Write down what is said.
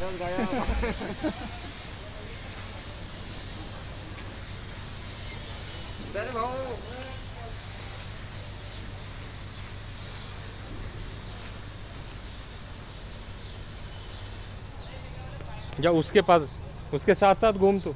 Viral गया चल भाऊ जा उसके पास उसके साथ साथ घूम तू।